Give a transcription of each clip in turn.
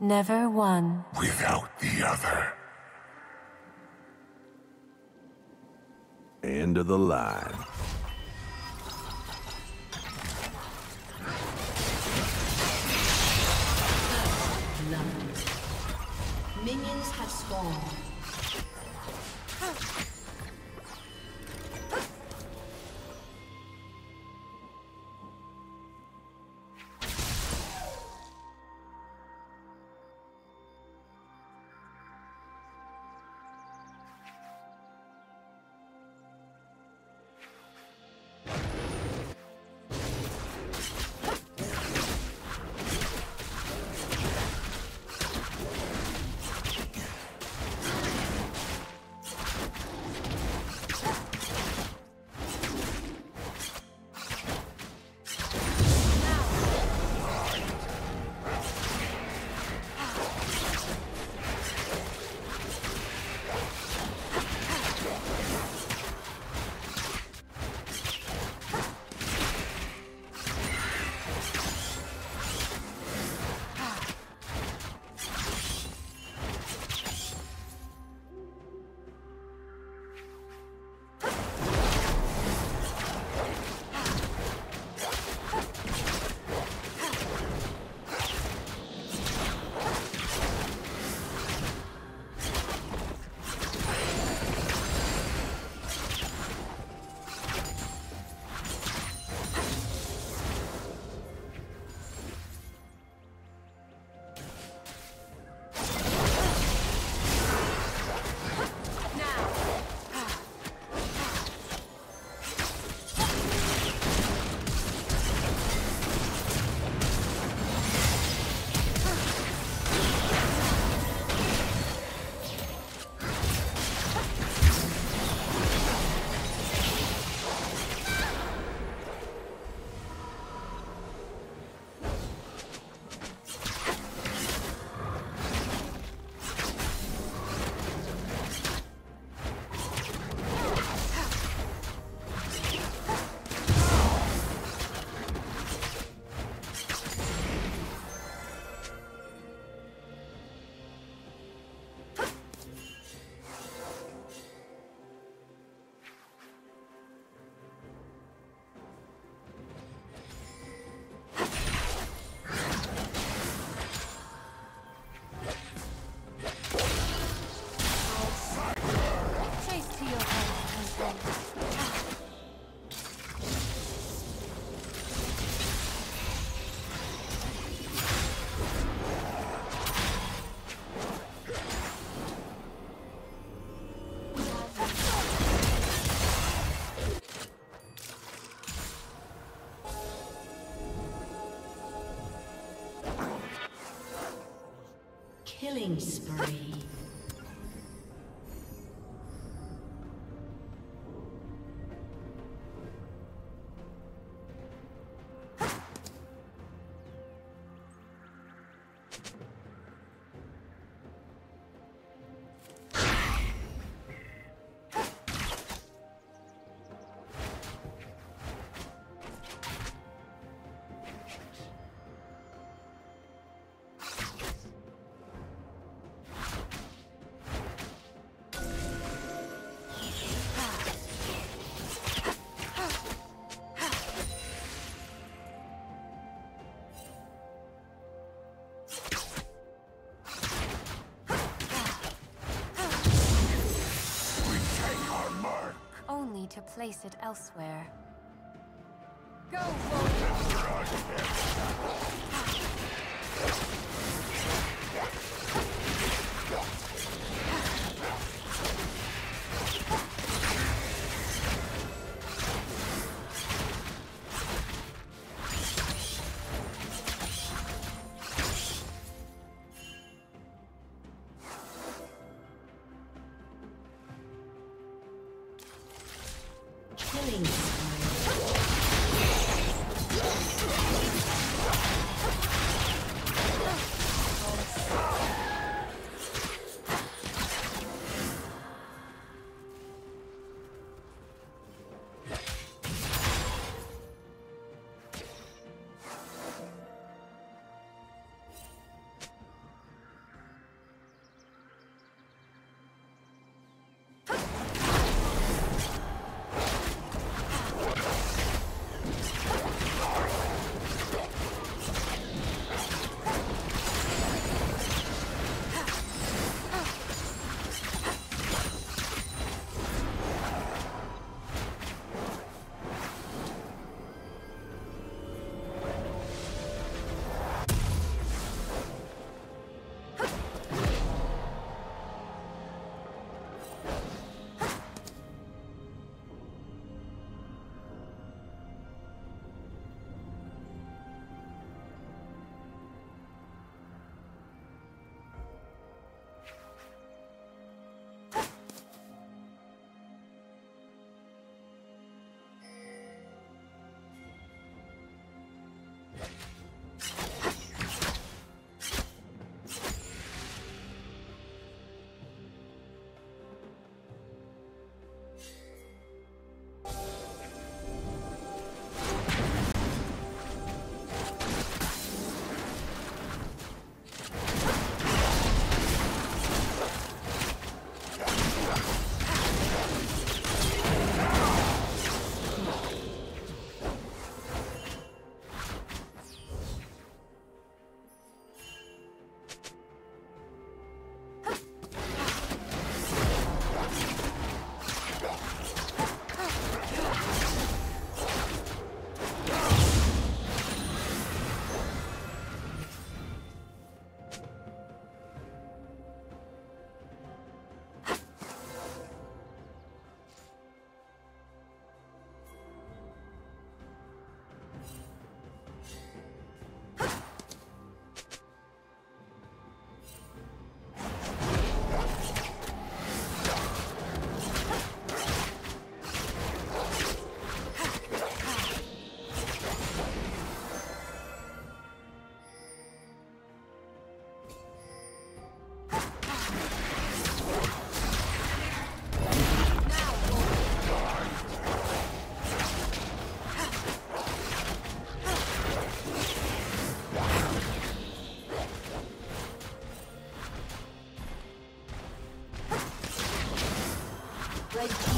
Never one. without the other. End of the line. Minions have spawned. Killing spree. To place it elsewhere. Go, Killing Red team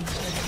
Thank you.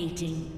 Dominating.